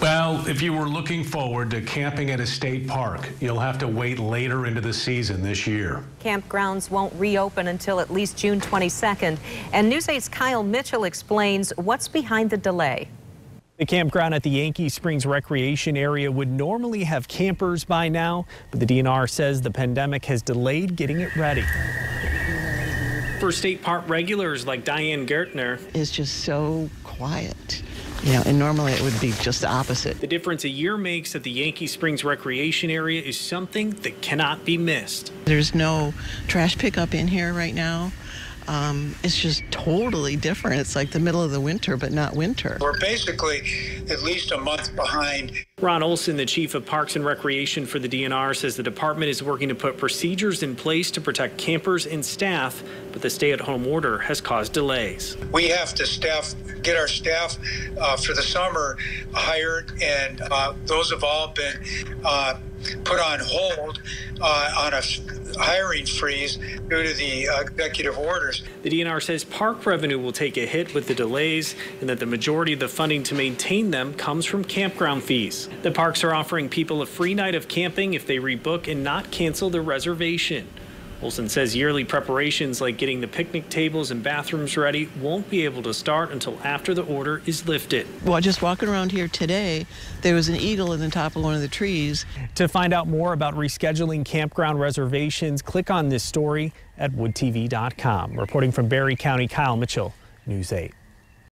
Well, if you were looking forward to camping at a state park, you'll have to wait later into the season this year. Campgrounds won't reopen until at least June 22nd. And News 8's Kyle Mitchell explains what's behind the delay. The campground at the Yankee Springs Recreation Area would normally have campers by now, but the DNR says the pandemic has delayed getting it ready. For state park regulars like Diane Gertner, it's just so quiet. You know, and normally it would be just the opposite. The difference a year makes at the Yankee Springs Recreation Area is something that cannot be missed. There's no trash pickup in here right now. Um, it's just totally different. It's like the middle of the winter, but not winter. We're basically at least a month behind. Ron Olson, the chief of Parks and Recreation for the DNR, says the department is working to put procedures in place to protect campers and staff, but the stay at home order has caused delays. We have to staff, get our staff uh, for the summer hired, and uh, those have all been uh, put on hold uh, on a hiring freeze due to the executive orders. The DNR says park revenue will take a hit with the delays and that the majority of the funding to maintain them comes from campground fees. The parks are offering people a free night of camping if they rebook and not cancel their reservation. Olson says yearly preparations like getting the picnic tables and bathrooms ready won't be able to start until after the order is lifted. Well, just walking around here today, there was an eagle in the top of one of the trees. To find out more about rescheduling campground reservations, click on this story at woodtv.com. Reporting from Barry County, Kyle Mitchell, News 8.